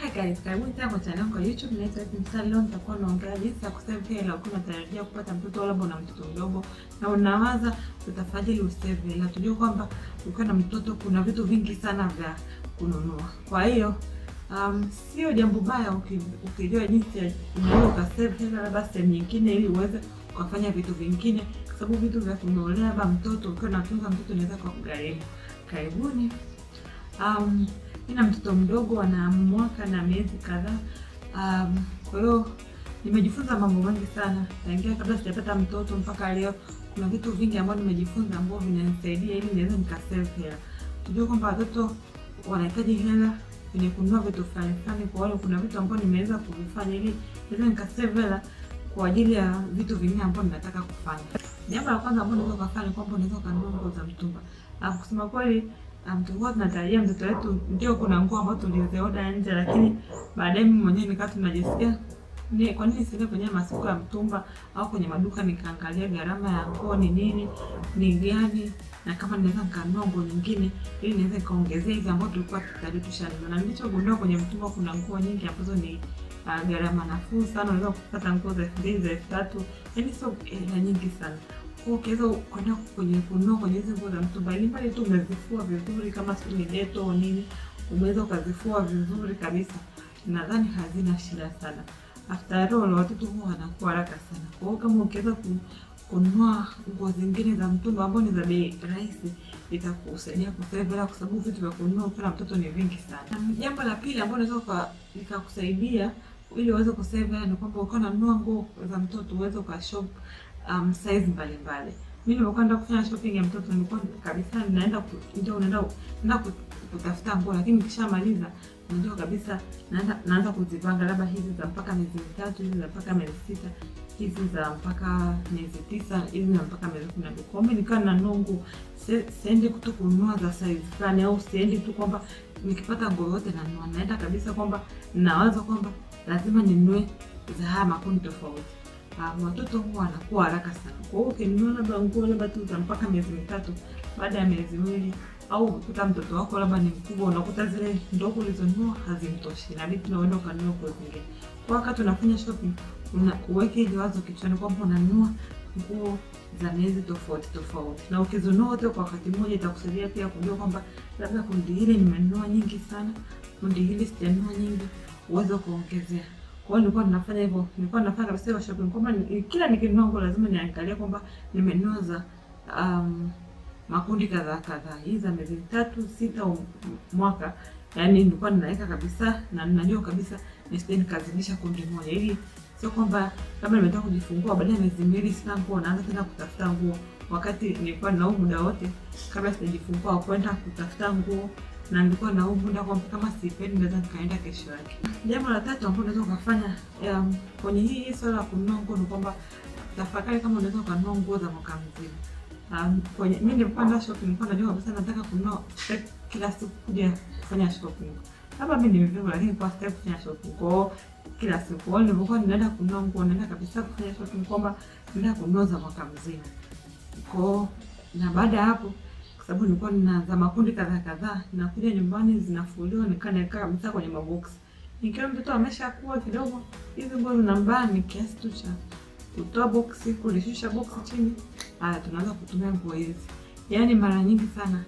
Hi guys, karibuni tena kwa channel yangu ya YouTube naitwa Msali. Leo nitakuwa naongea jinsi ya kusave hela ukiwa unatarajia kupata mtoto, labda una mtoto mdogo na unawaza utafadhili usave hela. Tujue kwamba ukiwa na mtoto kuna vitu vingi sana vya kununua. Kwa hiyo um, sio jambo baya uki- ukijua jinsi ya unaweza ukasave hela labda sehemu nyingine ili uweze ukafanya vitu vingine, kwa sababu vitu vya kununulia labda mtoto ukiwa unatunza mtoto inaweza kugharimu. Karibuni. Um, nina mtoto mdogo ana mwaka na miezi kadhaa. Um, kwa hiyo nimejifunza mambo mengi sana tangia kabla sijapata mtoto mpaka leo. Kuna vitu vingi ambavyo nimejifunza ambavyo vinanisaidia ili niweze nikasave hela. Tujue kwamba watoto wanahitaji hela kwenye kununua vitu fulani fulani. Kwa hiyo kuna vitu ambavyo nimeweza kuvifanya ili niweze nikasave hela kwa ajili ya vitu vingine ambavyo ninataka kufanya. Jambo la kwanza ambalo unaweza kufanya ni kwamba unaweza kununua nguo za mtumba. Na kusema kweli tulikuwa tunatarajia mtoto wetu, ndio kuna nguo ambazo tulizioda nje, lakini baadaye mimi mwenyewe nikawa tunajisikia ni kwa nini siende kwenye masoko ya mtumba au kwenye maduka nikaangalia gharama ya nguo ni nini, ni gani, na kama ninaweza nikanunua nguo nyingine ili niweze nikaongezea hizi ambazo tulikuwa tayari tushanunua. Na nilichogundua kwenye mtumba kuna nguo nyingi ambazo ni uh, gharama nafuu sana, unaweza kupata nguo za elfu mbili za elfu tatu. Yaani sio hela nyingi sana ukiweza kwenda kwenye kununua kwenye hizi nguo za mtu mbalimbali tu umezifua vizuri, kama si ni deto au nini, umeweza ukazifua vizuri kabisa, nadhani hazina shida sana. After all, watoto huwa wanakuwa haraka sana. Kwa hiyo kama ukiweza ku- kununua nguo zingine za mtumba ambao ni za bei rahisi, itakusaidia kusave hela, kwa sababu vitu vya kununua ukiwa mtoto ni vingi sana. Jambo la pili ambalo naweza kwa likakusaidia ili uweze kusave hela ni kwamba ukiwa unanunua nguo za mtoto uweze ukashop um, size mbalimbali. Mimi nilipokwenda kufanya shopping ya mtoto nilikuwa kabisa ninaenda ndio naenda naenda kutafuta nguo, lakini nikishamaliza najua kabisa naanza naanza kuzipanga, labda hizi za mpaka miezi mitatu, hizi za mpaka miezi sita, hizi za mpaka miezi tisa, hizi za mpaka miezi kumi na mbili. Kwa hiyo mimi nikawa nanunua nguo, si- siendi tu kununua za size fulani, au siendi tu kwamba nikipata nguo yote nanunua, naenda kabisa kwamba nawaza kwamba lazima ninunue za haya makundi tofauti. Watoto huwa wanakuwa haraka sana. Kwa hiyo ukinunua labda nguo labda tu mpaka miezi mitatu, baada ya miezi miwili au ukuta mtoto wako labda ni mkubwa, unakuta zile ndogo ulizonunua hazimtoshi, inabidi tena uende ukanunua nguo zingine. Kwa wakati unafanya shopping, una uweke ile wazo kichwani kwamba unanunua nguo za miezi tofauti tofauti, na ukizinunua wote kwa wakati mmoja itakusaidia pia kujua kwamba labda kundi hili nimenunua nyingi sana, kundi hili sijanunua nyingi, uweze kuongezea. Kwa hiyo nilikuwa ninafanya hivyo, nilikuwa ninafanya kabisa hiyo shopping kwamba kila nikinunua nguo lazima niangalie kwamba nimenoza za um, makundi kadhaa kadhaa, hii za miezi mitatu, sita, au mwaka. Yani nilikuwa ninaweka kabisa na ninajua kabisa nisije nikazidisha kundi moja, ili sio kwamba kama nimetoka kujifungua baada ya miezi miwili sina nguo, naanza tena kutafuta nguo, wakati nilikuwa na muda wote kabla sijajifungua kwenda kutafuta nguo na nilikuwa na huu muda kwamba kama sipendi naweza nikaenda kesho yake. Jambo la tatu ambalo unaweza ukafanya um, kwenye hii swala la kununua nguo ni kwamba tafakari kama unaweza ukanunua nguo za mwaka mzima. Um, kwenye mimi nilipanda shopping nilikuwa najua kabisa nataka kununua kila siku kuja kufanya shopping. Labda mimi nimevivu lakini kwa step kufanya shopping. Kwa kila siku. Kwa hiyo nilipokuwa ninaenda kununua nguo naenda kabisa kufanya shopping kwamba ninaenda kununua za mwaka mzima. Kwa na baada ya hapo kwa sababu nilikuwa nina za makundi kadhaa kadhaa, nakuja nyumbani zinafuliwa, nikaa nikaa kabisa kwenye maboksi. Nikiwa mtoto ameshakuwa kidogo, hizi nguo zinambaa ni kiasi tu cha kutoa boksi, kulishusha boksi chini, haya tunaanza kutumia nguo hizi. Yaani mara nyingi sana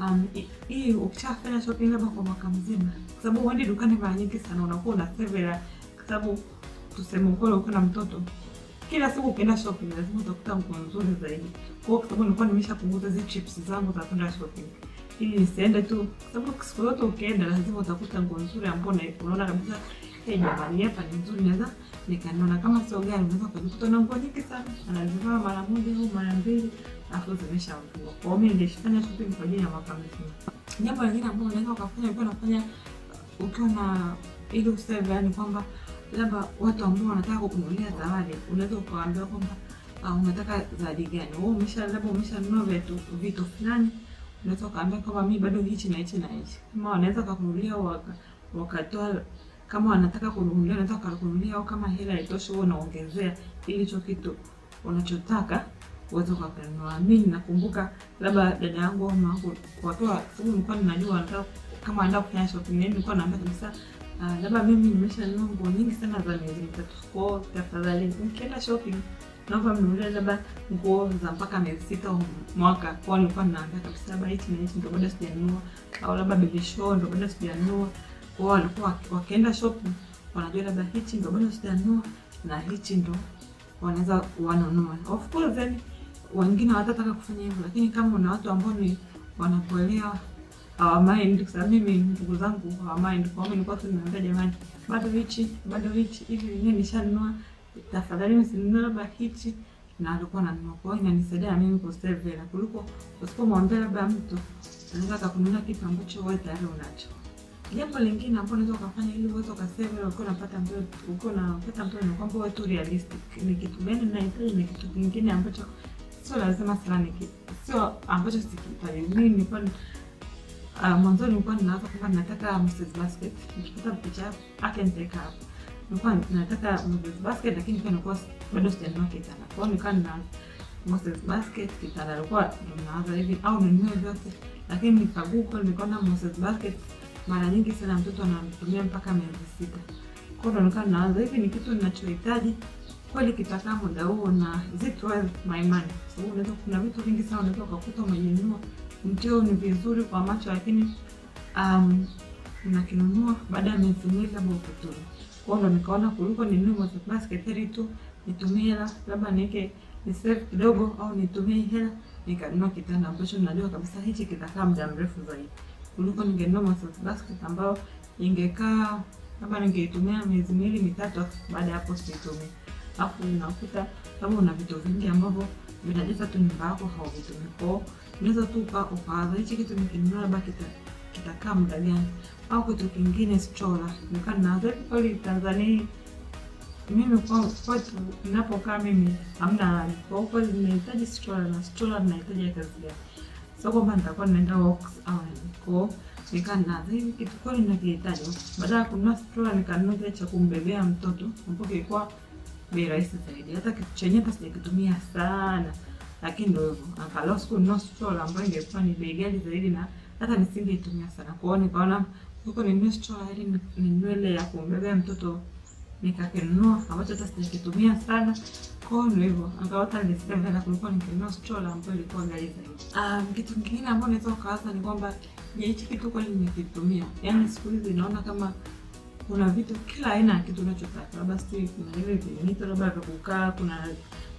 um, hi- hii ukishafanya shopping labda kwa mwaka mzima, kwa sababu uendi dukani mara nyingi sana, unakuwa una save kwa sababu tuseme ukweli, ukiwa na mtoto kila siku ukienda shopping lazima utakuta nguo nzuri zaidi. Kwa hiyo kwa sababu nilikuwa nimeshapunguza zile chips zangu za kwenda shopping ili nisiende tu, kwa sababu siku yote ukienda lazima utakuta nguo nzuri ambayo una- unaona kabisa hey, jamani hapa ni nzuri, naweza nikanona. Kama sio gari, unaweza kujikuta na nguo nyingi sana, anazivaa mara moja au mara mbili, alafu zimeshavua. Kwa hiyo mimi nilifanya shopping kwa ajili ya mwaka mzima. Jambo lingine ambalo unaweza ukafanya ukiwa unafanya ukiwa na ili usave, yani kwamba labda watu ambao wanataka kukununulia zawadi, unaweza ukawaambia kwamba uh, unataka zawadi gani. Wewe umesha labda umeshanunua vitu vitu fulani, unaweza ukaambia kwamba mimi bado hichi na hichi na hichi. Kama wanaweza kukununulia waka, wakatoa kama wanataka kununulia, unaweza kukununulia, au kama hela haitoshi, wewe unaongezea ili hicho kitu unachotaka uweze ukakinunua. Mimi nakumbuka labda dada yangu au mama yangu watoa, sababu nilikuwa ninajua wanataka kama anaenda kufanya shopping, nilikuwa naambia kabisa uh, labda mimi nimeshanunua nguo nyingi sana za miezi mitatu, kwao tafadhali mkienda shopping naomba mnunulie labda nguo za mpaka miezi sita mwaka, kwao nilikuwa ninaambia kabisa labda hichi na hichi ndo bado sijanunua, au labda baby show ndo bado sijanunua. Kwao walikuwa wakienda shopping wanajua labda hichi ndo bado sijanunua na hichi ndo wanaweza wanunua. Of course then wengine hawatataka kufanya hivyo, lakini kama una watu ambao ni wanakuelewa hawamind, kwa sababu mimi ndugu zangu hawamind. Kwa hiyo nilikuwa tu nimeambia jamani, bado hichi bado hichi hivi vingine nishanunua, tafadhali msinunue labda hichi, na alikuwa ananunua. Kwa hiyo inanisaidia na mimi kusave hela kuliko usipomwambia labda mtu anaweza akakununua kitu ambacho wewe tayari unacho. Jambo lingine ambalo unaweza ukafanya ili uweze ukasave hela ukiwa unapata mtoto, ukiwa unapata mtoto ni kwamba uwe tu realistic, ni kitu gani nahitaji, ni kitu kingine ambacho sio lazima sana, ni kitu sio ambacho sikihitaji. Mimi nilikuwa Uh, mwanzoni nilikuwa ninawaza kwamba nataka Mrs. Basket. Nikipata picha can take hapo. Nilikuwa nataka Mrs. Basket lakini pia nilikuwa bado sijanunua kitanda. Kwa hiyo nilikuwa nina Mrs. Basket kitanda nilikuwa ninawaza hivi au ninunue vyote. Lakini nika nikaona Mrs. Basket mara nyingi sana mtoto anamtumia mpaka miezi sita. Kwa hiyo nilikuwa ninawaza hivi ni kitu ninachohitaji kweli kitakaa muda huo na is it worth my money? Sababu unaweza kuna vitu vingi sana unaweza ukakuta umejinunua mtio ni vizuri kwa macho lakini um, nakinunua baada ya miezi miwili labda ukutuni. kwao, ndo nikaona kuliko ninunue Basket heri tu nitumie hela labda niweke nisave kidogo au nitumie hela nikanunua kitanda ambacho najua kabisa hichi kitakaa muda mrefu zaidi kuliko ningenunua Moses Basket ambayo ingekaa labda ningeitumia miezi miwili mitatu, baada ya hapo siitumii. Alafu unakuta kama una vitu vingi ambavyo vinajaza tu nyumba yako hauvitumii kwao unaweza tu uka- ukawaza hichi kitu nikinunua labda kita- kitakaa muda gani, au kitu kingine strola. Nikaa hivi kweli Tanzania mimi kwetu ninapokaa mimi hamna lani, kwa huko ninahitaji strola na strola ninahitaji ya kazi gani? Sio kwamba nitakuwa naenda walks au nini. Kwa nikaa nawaza hivi kitu kweli nakihitaji, badala ya kununua strola nikanunua kile cha kumbebea mtoto ambapo kilikuwa bei rahisi zaidi. Hata kitu chenyewe sijakitumia sana lakini ndio hivyo angalau siku ninunua stroller ambayo ingekuwa ni bei ghali zaidi na hata nisingeitumia sana. Kwa hiyo nikaona huko ninunue stroller ili ni- ninunue ile ya kumbebea mtoto nikakinunua ambacho hata sijakitumia sana. Kwa hiyo ndio hivyo angalau hata nilisave hela kulikuwa nikinunua stroller ambayo ilikuwa ghali zaidi. Um, kitu kingine ambacho naweza ukawaza ni kwamba je, hichi kitu kweli nimekitumia? Yaani siku hizi naona kama kuna vitu kila aina ya kitu unachotaka, labda sijui kuna ile vinito labda vya kukaa, kuna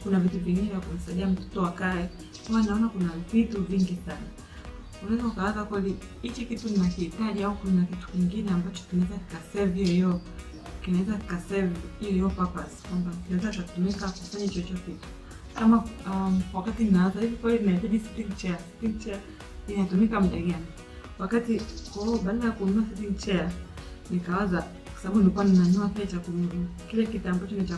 kuna vitu vingine vya kumsaidia mtoto akae. Hiyo naona kuna vitu vingi sana. Unaweza ukawaza kweli hichi kitu ninakihitaji au kuna kitu kingine ambacho kinaweza kikasave hiyo kinaweza kikasave hiyo purpose kwamba kinaweza kikatumika kufanya kitu. Kama um, wakati ninaanza hivi kweli ninahitaji sitting chair. Sitting chair inatumika muda gani? Wakati kwa baada ya kununua sitting chair nikawaza kwa sababu nilikuwa ninanunua kile cha kile kitu ambacho ni cha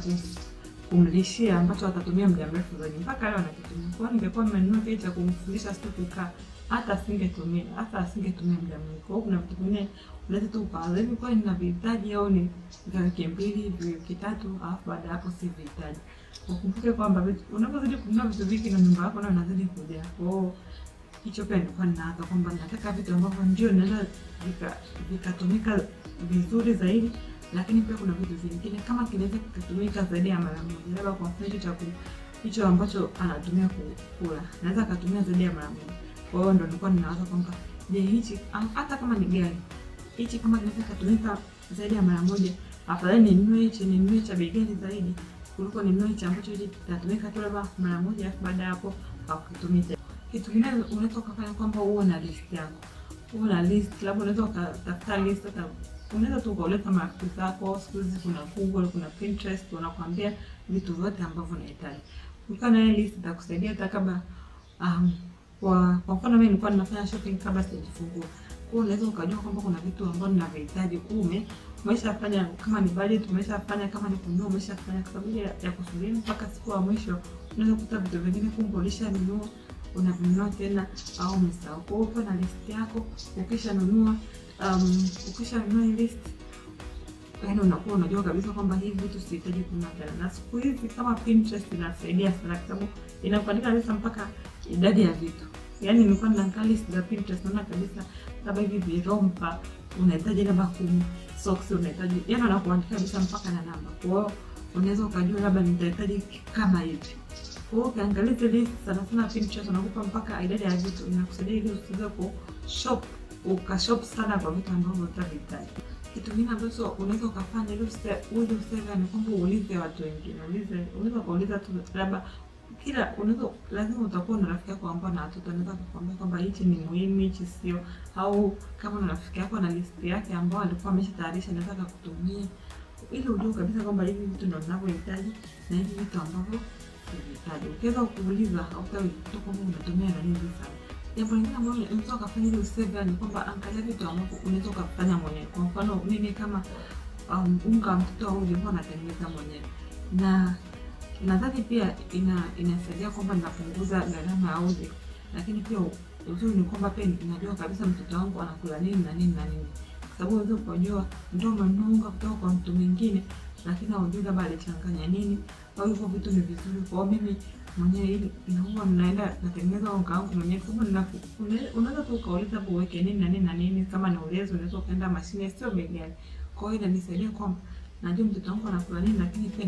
kumlishia ambacho atatumia muda mrefu zaidi mpaka leo anakitumia. Kwa hiyo ningekuwa nimenunua kile cha kumfundisha siku kukaa, hata asingetumia hata asingetumia muda mwingi. Kwa hiyo kuna vitu vingine unaweza tu ukawaza hivi, kwani ninavihitaji au ni wiki mbili wiki tatu, alafu baada hapo sivihitaji. Ukumbuke kwamba unapozidi kununua vitu vingi na nyumba yako nayo inazidi kujaa. Kwa hiyo hicho pia nilikuwa ninawaza kwamba nataka vitu ambavyo ndio naweza vikatumika vizuri zaidi, lakini pia kuna vitu vingine kama kinaweza kikatumika zaidi ya mara moja, labda kwa mfano hicho cha hicho ambacho anatumia kukula naweza akatumia zaidi ya mara moja. Kwa hiyo ndo nilikuwa ninawaza kwamba je, hichi hata kama ni gari hichi kama kinaweza kikatumika zaidi ya mara moja, afadhali ninunue hichi ninunue cha bei gani zaidi kuliko ninunue hichi ambacho hichi kitatumika tu labda mara moja, alafu baada ya hapo hakutumii. Kitu kingine unaweza ukafanya kwamba uwe na list yako, uwe na list, labda unaweza ukatafuta list hata unaweza tu ukauleta marafiki zako. Siku hizi kuna Google, kuna Pinterest, wanakuambia vitu vyote ambavyo unahitaji. Ukiwa na list itakusaidia hata kama um, kwa kwa mfano mimi nilikuwa ninafanya shopping kabla sijafungua. Kwa hiyo unaweza ukajua kwamba kuna vitu ambavyo ninavihitaji kume umeshafanya kama ni budget umeshafanya, kama ni kununua umeshafanya, kwa sababu ya kusubiri mpaka siku ya mwisho unaweza kukuta vitu vingine kumbe ulishanunua unavinunua tena au umesahau. Kwa hiyo na list yako, ukishanunua um, ukishanunua hii list yaani unakuwa unajua kabisa kwamba hivi vitu sihitaji kununua tena. Na siku hizi kama Pinterest inasaidia sana, kwa sababu inakuandika kabisa mpaka idadi ya vitu. Yaani nilikuwa ninaangalia list za Pinterest, naona kabisa labda hivi virompa unahitaji namba kumi socks unahitaji yani anakuandika kabisa mpaka na namba kwa hiyo unaweza ukajua labda nitahitaji kama hivi kwa hiyo ukiangalia list sana sana Pinterest unakupa mpaka idadi ya vitu inakusaidia ili usiweze ku shop ukashop sana kwa vitu ambavyo utavihitaji. Kitu kingine ambacho unaweza ukafanya ili uje useve ni kwamba uulize watu wengine. Ulize unaweza ukauliza tu labda kila unaweza lazima utakuwa na rafiki yako ambao na watoto anaweza kukwambia kwamba hichi ni muhimu hichi sio. Au kama na rafiki yako na listi yake ambao alikuwa ameshatayarisha anaweza akakutumia. Ili ujue kabisa kwamba hivi vitu ndo ninavyohitaji na hivi vitu ambavyo sivihitaji ukiweza kuuliza hautakuta kwamba unatumia na nini sana jambo lingine ambalo unaweza ukafanya ili usave ni kwamba angalia vitu ambavyo unaweza ukafanya mwenyewe kwa mfano mimi kama um, unga mtoto au ulikuwa natengeneza mwenyewe na nadhani pia ina inasaidia kwamba napunguza gharama ya uji, lakini pia uzuri ni kwamba pia ninajua kabisa mtoto wangu anakula nini na nini na nini, kwa sababu unaweza ukajua ndio umenunua kutoka kwa mtu mwingine, lakini haujui labda alichanganya nini, au hivyo vitu ni vizuri. kwao. mimi mwenyewe ili inakuwa ninaenda natengeneza unga wangu mwenyewe, kwa sababu unaweza tu ukauliza hapo uweke nini na nini na nini, kama ni ulezi unaweza ukaenda mashine, sio bei ghali. Kwa hiyo inanisaidia kwamba najua mtoto wangu anakula nini, lakini pia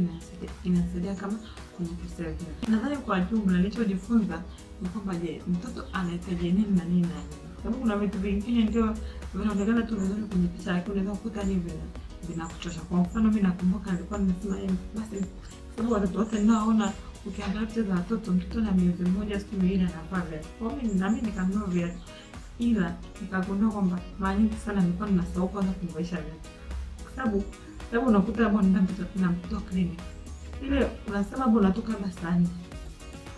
inasaidia kama kwenye kusaidia. Nadhani kwa jumla nilichojifunza ni kwamba, je, mtoto anahitaji nini na nini na nini, sababu kuna vitu vingine ndio vinaonekana tu vizuri kwenye picha, lakini unaweza kukuta ni vile vinakuchosha. Kwa mfano, mimi nakumbuka nilikuwa nimesema eh, basi, sababu watoto wote ninaoona ukiangalia picha za watoto, mtoto na miezi mmoja siku miwili anavaa viatu. Kwa hiyo nami nikanunua viatu, ila nikagundua kwamba mara nyingi sana nilikuwa ninasahau kwanza kumvaisha viatu, kwa sababu sababu unakuta labda unaenda mtoto na mtoto kliniki ile unasema labda unatoka labda saa nne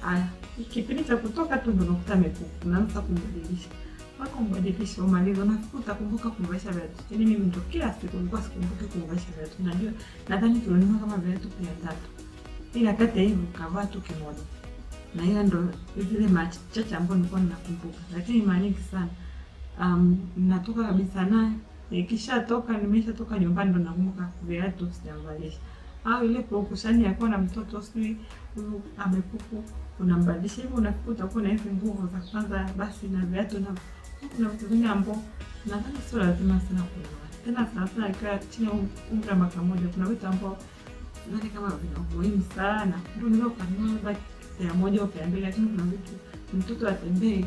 haya kipindi cha kutoka tu ndo unakuta amepuka unaanza kumbadilisha mpaka umbadilishe umalize unafikiri utakumbuka kumvaisha viatu yaani mimi ndo kila siku nilikuwa sikumbuki kumvaisha viatu najua nadhani tulinunua kama viatu pia tatu ila kati ya hivyo kavaa tu kimoja. Na hiyo ndo zile machache ambayo nilikuwa ninakumbuka. Lakini mara nyingi sana um, natoka kabisa naye ikishatoka nimeshatoka nyumbani ndo nakumbuka viatu sijamvalisha au ile kukushani ya kuwa na mtoto sijui huyu amepuku unambadilisha. Hivyo, unafikiri utakuwa na hizi nguvu za kwanza basi na viatu na kuna vitu vingine ambao nadhani sio lazima sana kununua tena, sana sana ikiwa chini ya umri wa mwaka mmoja. Kuna vitu ambao nadhani kama vina umuhimu sana, ndio unaweza ukanunua labda pea moja au pea mbili, lakini kuna vitu mtoto atembee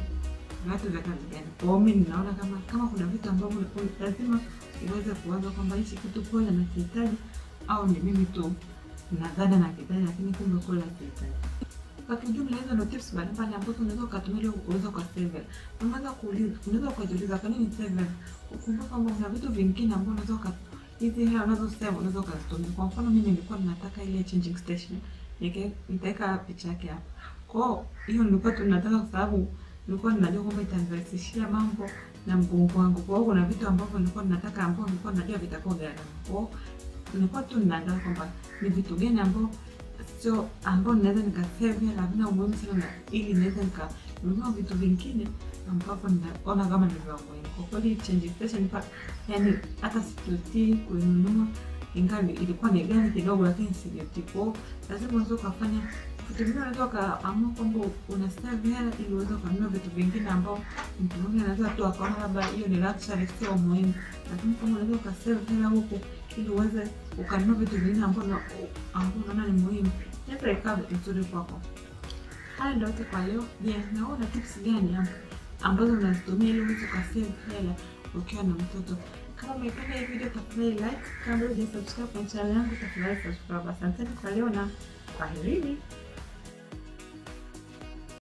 viatu vya kazi gani? Kwa hiyo mimi ninaona kama kama kuna vitu ambavyo lazima uweze kuwaza kwamba hichi kitu kweli nakihitaji au ni mimi tu nadhani nakihitaji, lakini kumbe kweli nakihitaji. Kwa kijumla, hizo ndio tips mbalimbali ambazo unaweza ukatumia ili uweze seven. Unaweza kuuliza, unaweza ukajiuliza kwa nini seven? Ukumbuka kwamba kuna vitu vingine ambavyo unaweza hizi hela unazosema unaweza ukazitumia. Kwa mfano, mimi nilikuwa ninataka ile changing station, nitaweka picha yake hapa. Kwa hiyo nilikuwa tu nataka kwa sababu nilikuwa ninajua kwamba itanirahisishia mambo na mgongo wangu. Kwa hiyo kuna vitu ambavyo nilikuwa ninataka ambavyo nilikuwa ninajua vitakuwa gharama. Kwa hiyo nilikuwa tu ninaangalia kwamba ni vitu gani ambao sio ambao ninaweza nikasave hela havina umuhimu sana, ili naweza nikanunua vitu vingine ambavyo ninaona kama ni vya umuhimu. Kwa kweli changing station pa, yani hata sijutii kuinunua, ingawa ilikuwa ni ghali kidogo, lakini sijutii. Kwa hiyo lazima unaweza ukafanya vitu vingine, unaweza ukaamua kwamba una save hela ili uweze ukanunua vitu vingine ambao mtu mwingine anaweza tu akaona labda hiyo ni luxury, sio umuhimu, lakini kama unaweza ukasave hela huku ili uweze ukanunua vitu vingine ambavyo unaona ni muhimu, inaweza ikawa nzuri kwako. Haya ndio yote kwa leo. Je, naona tips gani hapo ambazo unazitumia ili uweze ukasave hela ukiwa na mtoto? Kama umeipenda hii video, tafadhali like. Kama bado hujasubscribe kwenye channel yangu, tafadhali subscribe. Asanteni kwa leo na kwaherini.